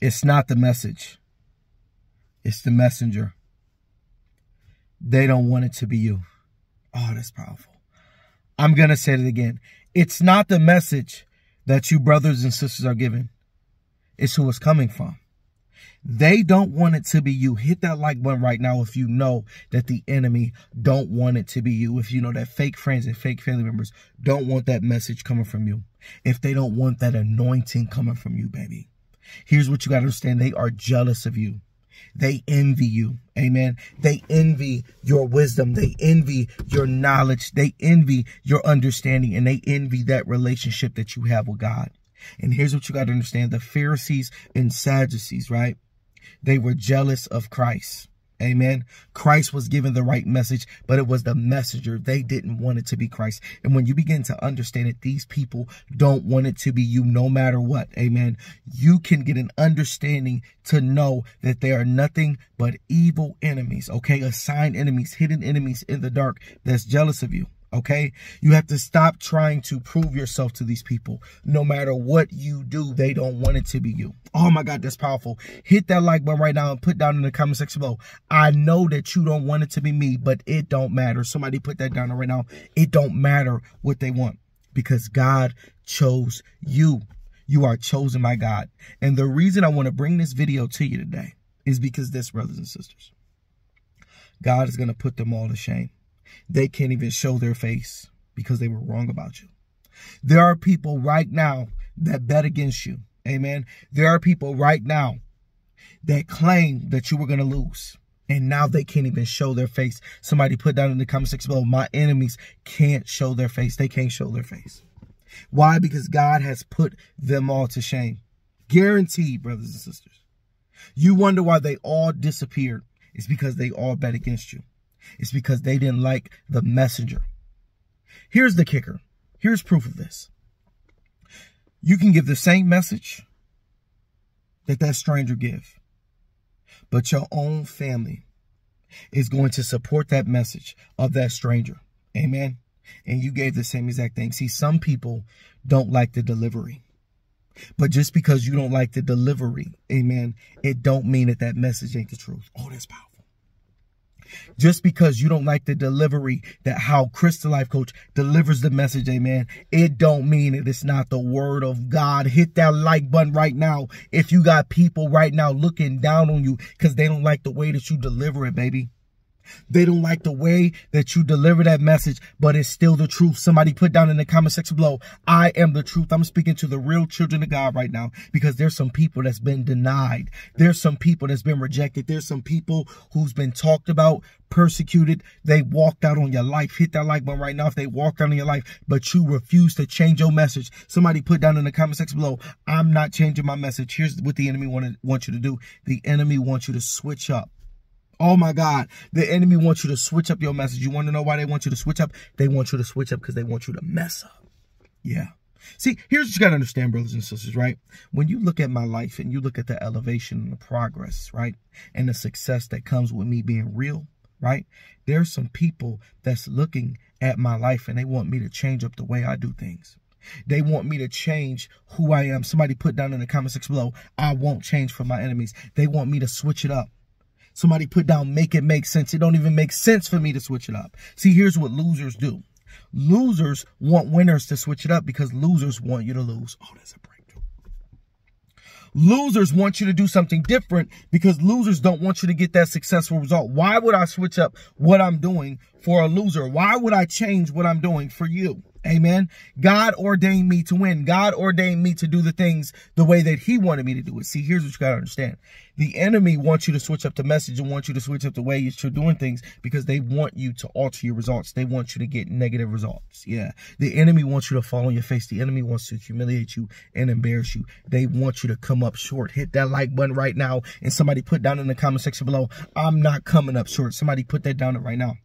It's not the message. It's the messenger. They don't want it to be you. Oh, that's powerful. I'm going to say it again. It's not the message that you brothers and sisters are giving. It's who it's coming from. They don't want it to be you. Hit that like button right now if you know that the enemy don't want it to be you. If you know that fake friends and fake family members don't want that message coming from you. If they don't want that anointing coming from you, baby. Here's what you got to understand. They are jealous of you. They envy you. Amen. They envy your wisdom. They envy your knowledge. They envy your understanding and they envy that relationship that you have with God. And here's what you got to understand. The Pharisees and Sadducees, right? They were jealous of Christ. Amen. Christ was given the right message, but it was the messenger. They didn't want it to be Christ. And when you begin to understand that these people don't want it to be you no matter what, amen, you can get an understanding to know that they are nothing but evil enemies, okay? Assigned enemies, hidden enemies in the dark that's jealous of you okay? You have to stop trying to prove yourself to these people. No matter what you do, they don't want it to be you. Oh my God, that's powerful. Hit that like button right now and put down in the comment section below. I know that you don't want it to be me, but it don't matter. Somebody put that down right now. It don't matter what they want because God chose you. You are chosen by God. And the reason I want to bring this video to you today is because this, brothers and sisters, God is going to put them all to shame. They can't even show their face because they were wrong about you. There are people right now that bet against you. Amen. There are people right now that claim that you were going to lose. And now they can't even show their face. Somebody put down in the comment section below, my enemies can't show their face. They can't show their face. Why? Because God has put them all to shame. Guaranteed, brothers and sisters. You wonder why they all disappeared. It's because they all bet against you. It's because they didn't like the messenger. Here's the kicker. Here's proof of this. You can give the same message that that stranger give, but your own family is going to support that message of that stranger. Amen. And you gave the same exact thing. See, some people don't like the delivery. But just because you don't like the delivery, amen, it don't mean that that message ain't the truth. Oh, that's powerful. Just because you don't like the delivery that how Chris the Life Coach delivers the message, amen, it don't mean that it's not the word of God. Hit that like button right now if you got people right now looking down on you because they don't like the way that you deliver it, baby. They don't like the way that you deliver that message, but it's still the truth. Somebody put down in the comment section below, I am the truth. I'm speaking to the real children of God right now because there's some people that's been denied. There's some people that's been rejected. There's some people who's been talked about, persecuted. They walked out on your life. Hit that like button right now if they walked out on your life, but you refuse to change your message. Somebody put down in the comment section below, I'm not changing my message. Here's what the enemy want, to, want you to do. The enemy wants you to switch up. Oh my God. The enemy wants you to switch up your message. You want to know why they want you to switch up? They want you to switch up because they want you to mess up. Yeah. See, here's what you got to understand, brothers and sisters, right? When you look at my life and you look at the elevation and the progress, right? And the success that comes with me being real, right? There's some people that's looking at my life and they want me to change up the way I do things. They want me to change who I am. Somebody put down in the comment section below, I won't change for my enemies. They want me to switch it up. Somebody put down make it make sense. It don't even make sense for me to switch it up. See, here's what losers do. Losers want winners to switch it up because losers want you to lose. Oh, that's a breakthrough. Losers want you to do something different because losers don't want you to get that successful result. Why would I switch up what I'm doing for a loser? Why would I change what I'm doing for you? Amen. God ordained me to win. God ordained me to do the things the way that he wanted me to do it. See, here's what you got to understand. The enemy wants you to switch up the message and wants you to switch up the way you're doing things because they want you to alter your results. They want you to get negative results. Yeah. The enemy wants you to fall on your face. The enemy wants to humiliate you and embarrass you. They want you to come up short. Hit that like button right now. And somebody put down in the comment section below, I'm not coming up short. Somebody put that down right now.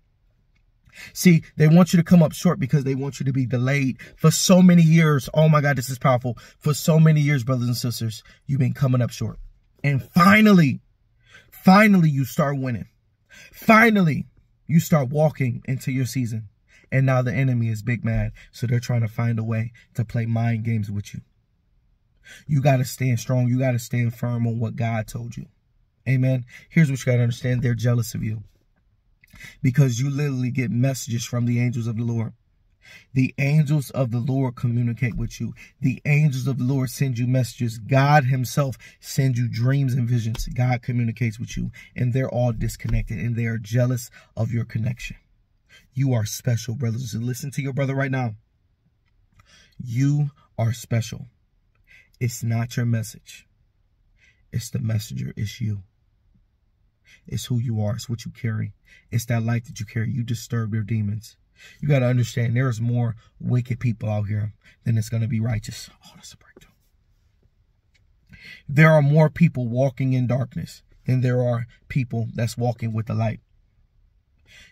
See, they want you to come up short because they want you to be delayed for so many years. Oh my God, this is powerful. For so many years, brothers and sisters, you've been coming up short. And finally, finally, you start winning. Finally, you start walking into your season. And now the enemy is big mad. So they're trying to find a way to play mind games with you. You got to stand strong. You got to stand firm on what God told you. Amen. Here's what you got to understand. They're jealous of you because you literally get messages from the angels of the Lord. The angels of the Lord communicate with you. The angels of the Lord send you messages. God himself sends you dreams and visions. God communicates with you and they're all disconnected and they are jealous of your connection. You are special, brothers. Listen to your brother right now. You are special. It's not your message. It's the messenger. It's you. It's who you are. It's what you carry. It's that light that you carry. You disturb their demons. You got to understand there's more wicked people out here than it's going to be righteous. Oh, that's a breakthrough. There are more people walking in darkness than there are people that's walking with the light.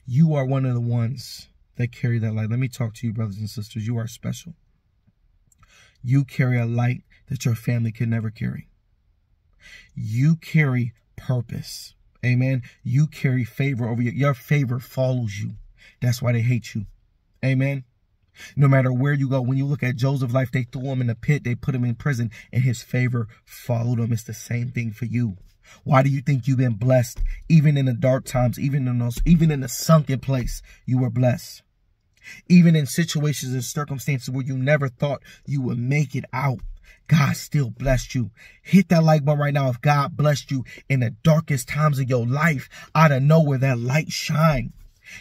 You are one of the ones that carry that light. Let me talk to you, brothers and sisters. You are special. You carry a light that your family can never carry. You carry purpose. Amen. You carry favor over you. Your favor follows you. That's why they hate you. Amen. No matter where you go, when you look at Joseph's life, they threw him in a pit, they put him in prison, and his favor followed him. It's the same thing for you. Why do you think you've been blessed? Even in the dark times, even in those, even in the sunken place, you were blessed. Even in situations and circumstances where you never thought you would make it out. God still blessed you. Hit that like button right now if God blessed you in the darkest times of your life. Out of nowhere, that light shine.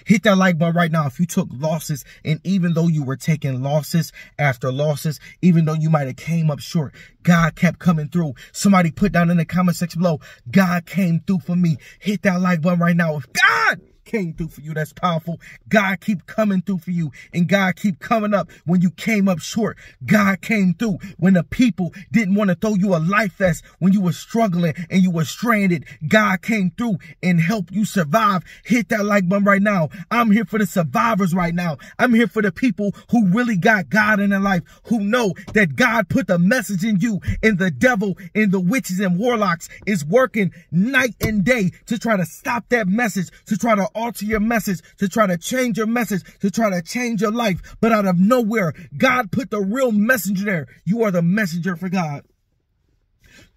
Hit that like button right now if you took losses and even though you were taking losses after losses, even though you might have came up short, God kept coming through. Somebody put down in the comment section below, God came through for me. Hit that like button right now if God came through for you. That's powerful. God keep coming through for you. And God keep coming up when you came up short. God came through when the people didn't want to throw you a life vest when you were struggling and you were stranded. God came through and helped you survive. Hit that like button right now. I'm here for the survivors right now. I'm here for the people who really got God in their life, who know that God put the message in you and the devil and the witches and warlocks is working night and day to try to stop that message, to try to alter your message, to try to change your message, to try to change your life. But out of nowhere, God put the real messenger there. You are the messenger for God.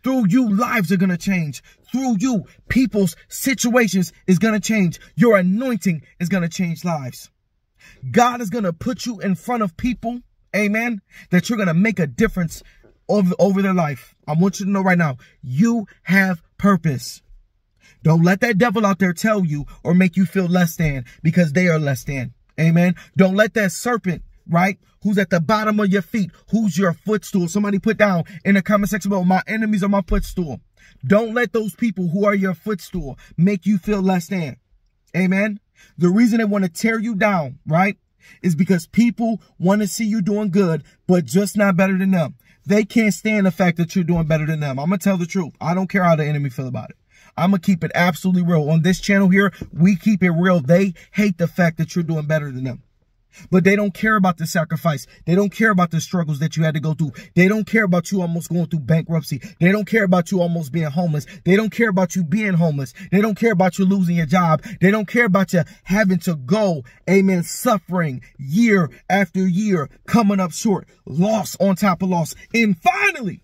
Through you, lives are going to change. Through you, people's situations is going to change. Your anointing is going to change lives. God is going to put you in front of people, amen, that you're going to make a difference over, over their life. I want you to know right now, you have purpose. Don't let that devil out there tell you or make you feel less than because they are less than. Amen. Don't let that serpent, right? Who's at the bottom of your feet? Who's your footstool? Somebody put down in the comment section below, my enemies are my footstool. Don't let those people who are your footstool make you feel less than. Amen. The reason they want to tear you down, right? Is because people want to see you doing good, but just not better than them. They can't stand the fact that you're doing better than them. I'm going to tell the truth. I don't care how the enemy feel about it. I'm going to keep it absolutely real. On this channel here, we keep it real. They hate the fact that you're doing better than them. But they don't care about the sacrifice. They don't care about the struggles that you had to go through. They don't care about you almost going through bankruptcy. They don't care about you almost being homeless. They don't care about you being homeless. They don't care about you losing your job. They don't care about you having to go, amen, suffering year after year, coming up short, loss on top of loss. And finally,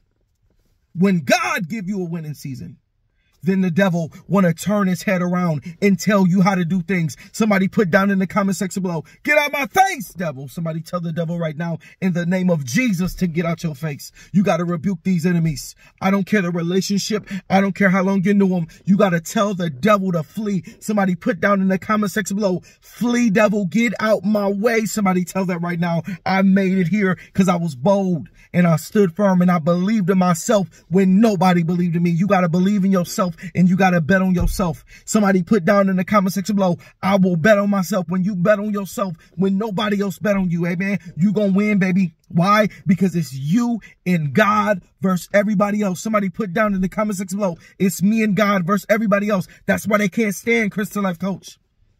when God give you a winning season, then the devil want to turn his head around and tell you how to do things. Somebody put down in the comment section below, get out my face, devil. Somebody tell the devil right now in the name of Jesus to get out your face. You got to rebuke these enemies. I don't care the relationship. I don't care how long you knew them. You got to tell the devil to flee. Somebody put down in the comment section below, flee devil, get out my way. Somebody tell that right now. I made it here because I was bold and I stood firm and I believed in myself when nobody believed in me. You got to believe in yourself and you got to bet on yourself. Somebody put down in the comment section below, I will bet on myself. When you bet on yourself, when nobody else bet on you, amen, you going to win, baby. Why? Because it's you and God versus everybody else. Somebody put down in the comment section below, it's me and God versus everybody else. That's why they can't stand Chris the Life Coach.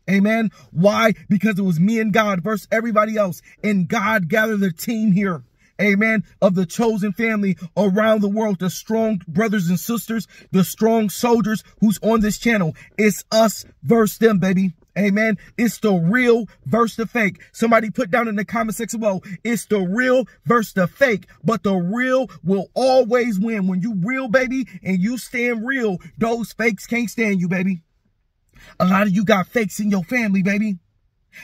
Amen. Why? Because it was me and God versus everybody else. And God gathered the team here amen, of the chosen family around the world, the strong brothers and sisters, the strong soldiers who's on this channel. It's us versus them, baby. Amen. It's the real versus the fake. Somebody put down in the comment section below, it's the real versus the fake. But the real will always win. When you real, baby, and you stand real, those fakes can't stand you, baby. A lot of you got fakes in your family, baby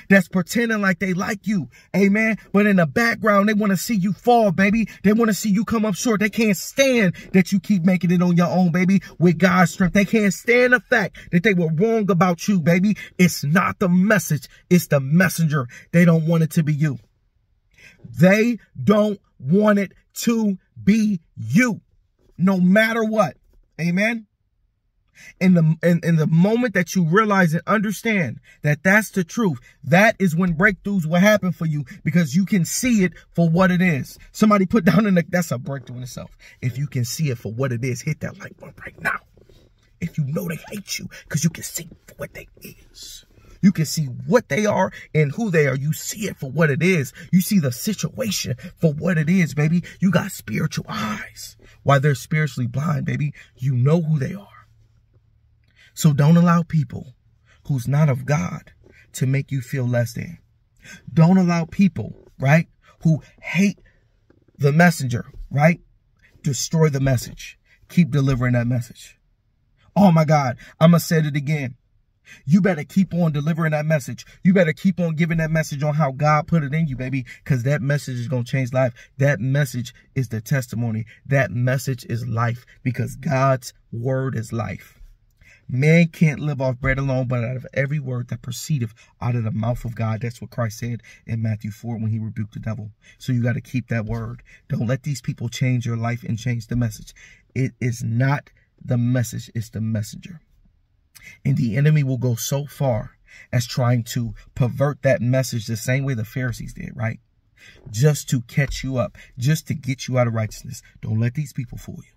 that's pretending like they like you. Amen. But in the background, they want to see you fall, baby. They want to see you come up short. They can't stand that you keep making it on your own, baby, with God's strength. They can't stand the fact that they were wrong about you, baby. It's not the message. It's the messenger. They don't want it to be you. They don't want it to be you, no matter what. Amen in the in, in the moment that you realize and understand that that's the truth that is when breakthroughs will happen for you because you can see it for what it is somebody put down in the that's a breakthrough in itself if you can see it for what it is hit that like button right now if you know they hate you because you can see for what they is you can see what they are and who they are. You see it for what it is. You see the situation for what it is, baby. You got spiritual eyes. While they're spiritually blind, baby, you know who they are. So don't allow people who's not of God to make you feel less than. Don't allow people, right, who hate the messenger, right, destroy the message. Keep delivering that message. Oh my God, I'm going to say it again. You better keep on delivering that message. You better keep on giving that message on how God put it in you, baby, because that message is going to change life. That message is the testimony. That message is life because God's word is life. Man can't live off bread alone, but out of every word that proceedeth out of the mouth of God. That's what Christ said in Matthew 4 when he rebuked the devil. So you got to keep that word. Don't let these people change your life and change the message. It is not the message, it's the messenger. And the enemy will go so far as trying to pervert that message the same way the Pharisees did, right? Just to catch you up, just to get you out of righteousness. Don't let these people fool you.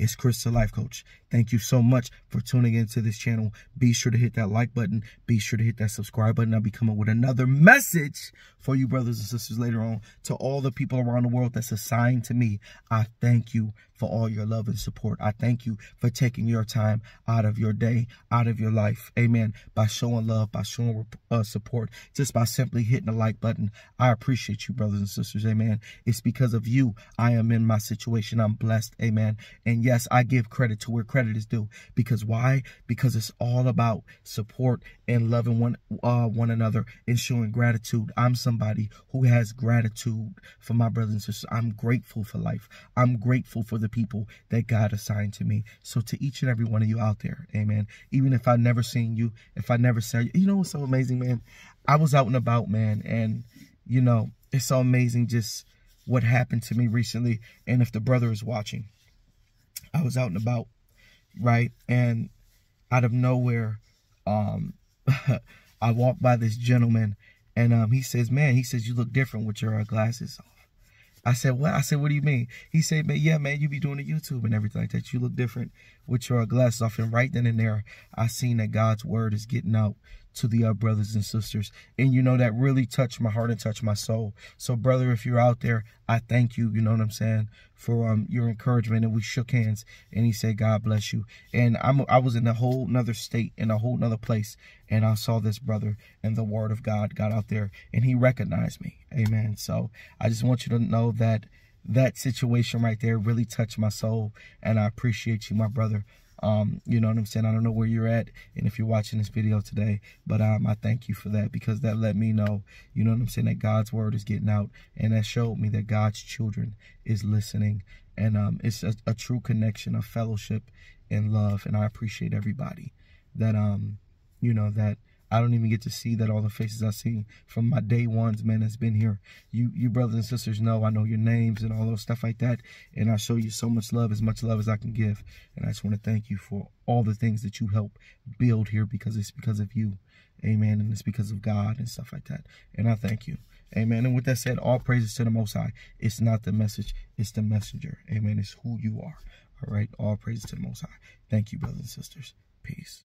It's Chris the Life Coach. Thank you so much for tuning into this channel. Be sure to hit that like button. Be sure to hit that subscribe button. I'll be coming with another message for you brothers and sisters later on. To all the people around the world that's assigned to me, I thank you for all your love and support. I thank you for taking your time out of your day, out of your life. Amen. By showing love, by showing uh, support, just by simply hitting the like button. I appreciate you, brothers and sisters. Amen. It's because of you I am in my situation. I'm blessed. Amen. And yes, I give credit to where credit is due. Because why? Because it's all about support and loving one uh, one another and showing gratitude. I'm somebody who has gratitude for my brothers and sisters. I'm grateful for life. I'm grateful for the people that God assigned to me. So to each and every one of you out there, amen. Even if I've never seen you, if I never saw you, you know what's so amazing, man? I was out and about, man, and you know, it's so amazing just what happened to me recently. And if the brother is watching, I was out and about, right? And out of nowhere, um, I walked by this gentleman and um, he says, man, he says, you look different with your uh, glasses off. I said, what? I said, what do you mean? He said, man, yeah, man, you be doing the YouTube and everything like that. You look different with your glasses off. And right then and there, I seen that God's word is getting out to the uh, brothers and sisters. And, you know, that really touched my heart and touched my soul. So, brother, if you're out there, I thank you, you know what I'm saying, for um your encouragement. And we shook hands and he said, God bless you. And I'm, I was in a whole nother state, in a whole nother place. And I saw this brother and the word of God got out there and he recognized me. Amen. So I just want you to know that that situation right there really touched my soul. And I appreciate you, my brother. Um, you know what I'm saying? I don't know where you're at and if you're watching this video today, but um, I thank you for that because that let me know, you know what I'm saying, that God's word is getting out and that showed me that God's children is listening and um, it's a, a true connection of fellowship and love. And I appreciate everybody that, um, you know, that I don't even get to see that all the faces I see from my day ones, man, that's been here. You you brothers and sisters know I know your names and all those stuff like that. And I show you so much love, as much love as I can give. And I just want to thank you for all the things that you help build here because it's because of you. Amen. And it's because of God and stuff like that. And I thank you. Amen. And with that said, all praises to the Most High. It's not the message, it's the messenger. Amen. It's who you are. All right. All praises to the Most High. Thank you, brothers and sisters. Peace.